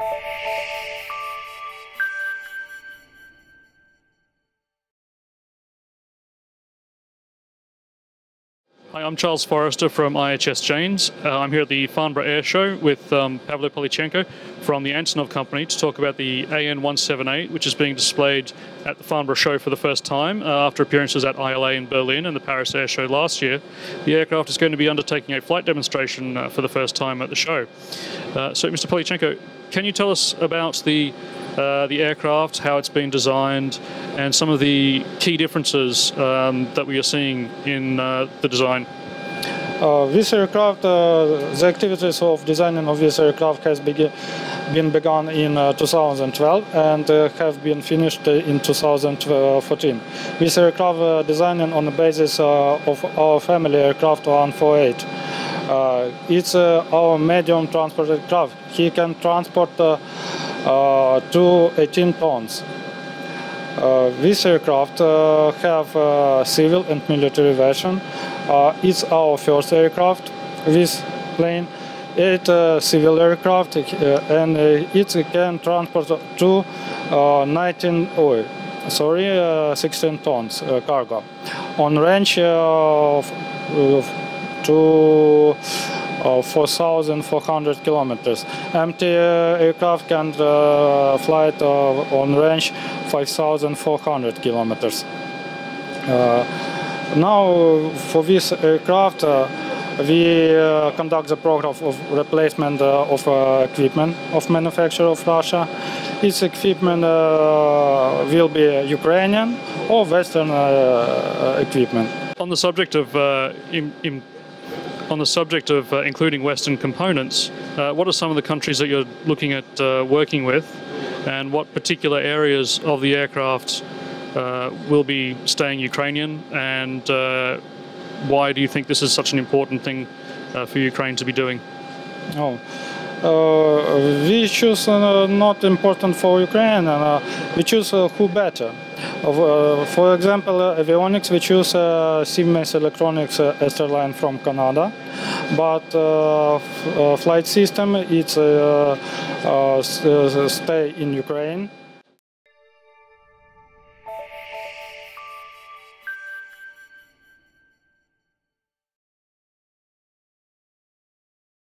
you Hi, I'm Charles Forrester from IHS Janes. Uh, I'm here at the Farnborough Air Show with um, Pavlo Poliachenko from the Antonov Company to talk about the AN178, which is being displayed at the Farnborough Show for the first time uh, after appearances at ILA in Berlin and the Paris Air Show last year. The aircraft is going to be undertaking a flight demonstration uh, for the first time at the show. Uh, so, Mr. Poliachenko, can you tell us about the uh, the aircraft, how it's been designed, and some of the key differences um, that we are seeing in uh, the design. Uh, this aircraft, uh, the activities of designing of this aircraft has been begun in uh, 2012 and uh, have been finished in 2014. This aircraft uh, designed on the basis uh, of our family aircraft 148. Uh, it's our medium transport aircraft. He can transport to 18 tons. Uh, this aircraft uh, have uh, civil and military version. It's our first aircraft. This plane, it uh, civil aircraft, and it can transport to uh, 19, oh, sorry, uh, 16 tons uh, cargo on range uh, of, of to uh, 4,400 kilometers. Empty uh, aircraft can uh, fly on range 5,400 kilometers. Uh, now, for this aircraft, we uh, conduct the program of replacement uh, of uh, equipment of manufacturer of Russia. Its equipment will be Ukrainian or Western equipment. On the subject of on the subject of uh, including Western components, uh, what are some of the countries that you're looking at uh, working with, and what particular areas of the aircraft uh, will be staying Ukrainian, and uh, why do you think this is such an important thing for Ukraine to be doing? Oh. We choose not important for Ukraine, and we choose who better. Uh, for example, uh, avionics, we choose uh, CMC Electronics uh, Esterline from Canada, but uh, flight system it's stay in Ukraine.